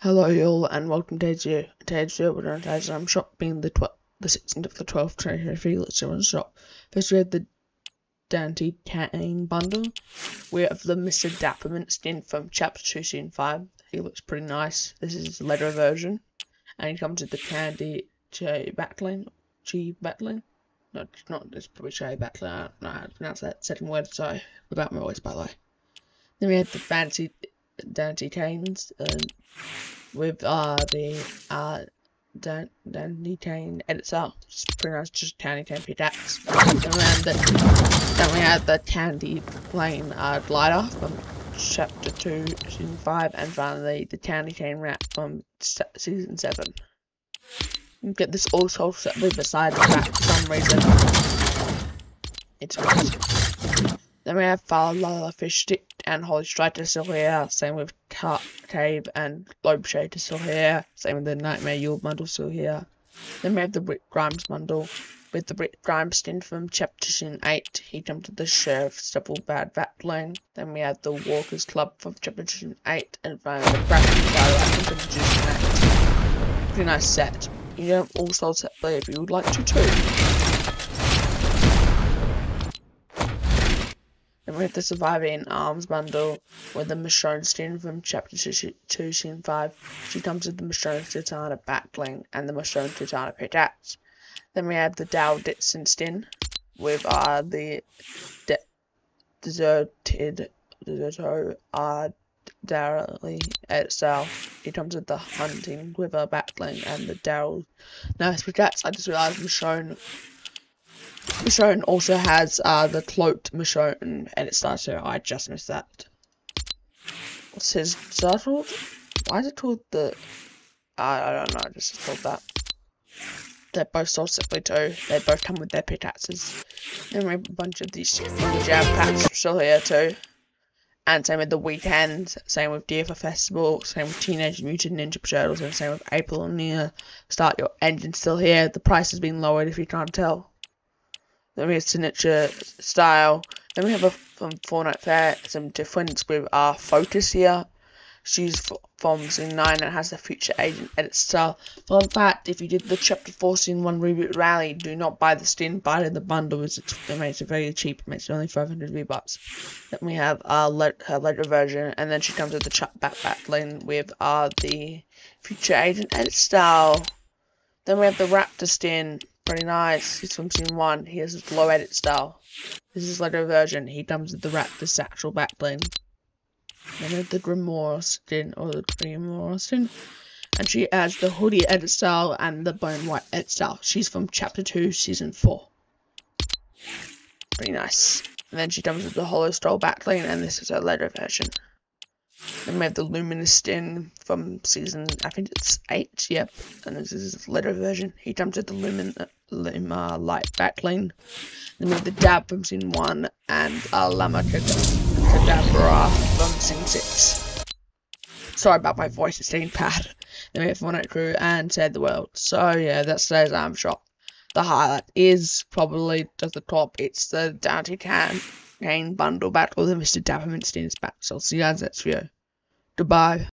Hello, y'all, and welcome to video, we're going to I'm shop being the 12th, the 16th of the 12th, 2023. Let's go on shop. First, we have the Dante Kane bundle. We have the Mr. Dappermint skin from Chapter 2, Scene 5. He looks pretty nice. This is his letter version. And he comes with the Candy J Battling. G Battling. No, not, it's probably J Battling. I don't know how to pronounce that second word, so without my voice, by the way. Then we have the Fancy Dante Canes. And with uh the uh Dan Dandy Kane edits out. It's pretty much just Candy Cane attacks. And then, the, then we have the Candy Plane uh, glider from chapter 2, season 5, and finally the Candy Cane Rat from season 7. You get this also separately beside the rat for some reason. It's. Then we have Falala Fish Stick and Holly Striker still here. Same with Car Cave and Globe Shaker still here. Same with the Nightmare Yule bundle still here. Then we have the Rick Grimes bundle with the Rick Grimes stint from Chapter 8. He jumped to the Sheriff, Several Bad Battling. Then we have the Walkers Club from Chapter 8 and finally the Graphic Dialogue from Chapter 8. Pretty nice set. You don't also set play if you would like to too. Then we have the Surviving Arms bundle with the Michonne skin from Chapter 2, Scene 5. She comes with the Michonne Katana backling and the Michonne Katana pickaxe. Then we have the Daryl Dixon skin with uh, the de deserted deserto uh, itself. He comes with the Hunting Quiver backling and the Daryl Nurse pickaxe. I just realised Michonne Michonne also has uh, the cloaked Michonne and it starts here. I just missed that. What's his called? Why is it called the... I, don't know, I just called that. They're both sold separately too. They both come with their pickaxes. And we have a bunch of these jam packs still here too. And same with the weekend, same with DFA Festival, same with Teenage Mutant Ninja Turtles, and same with April O'Neil. Start Your Engine still here. The price has been lowered if you can't tell. Then we have signature style. Then we have a from Fortnite Fair some difference with our focus here. She's from Scene 9 and has the Future Agent edit style. Fun fact, if you did the Chapter 4 Scene 1 Reboot Rally, do not buy the skin, buy the bundle. It's, it makes it very cheap. It makes it only 500 V-Bucks. Then we have our le her later version, and then she comes with the chat back battling with uh, the Future Agent edit style. Then we have the Raptor skin pretty nice. He's from Scene 1. He has a low edit style. This is a version. He comes with the Raptor satchel backbling. Then the Grimoire skin, or the Grimoire skin. And she adds the hoodie edit style and the bone white edit style. She's from Chapter 2, Season 4. Pretty nice. And then she comes with the hollow style backbling, and this is her later version. Then we have the Luminous skin from season, I think it's 8, yep. And this is his later version. He jumps at the Lumin Lima Light backling. Then we have the Dab from season 1 and uh, Lama Kadabra from season 6. Sorry about my voice, it's getting bad. Then we have Fortnite Crew and Save the World. So yeah, that's today's arm shot. The highlight is probably just the top. It's the Dante Can bundle battle with Mr. Dappermint Steen's back. So I'll see you guys next video. Goodbye.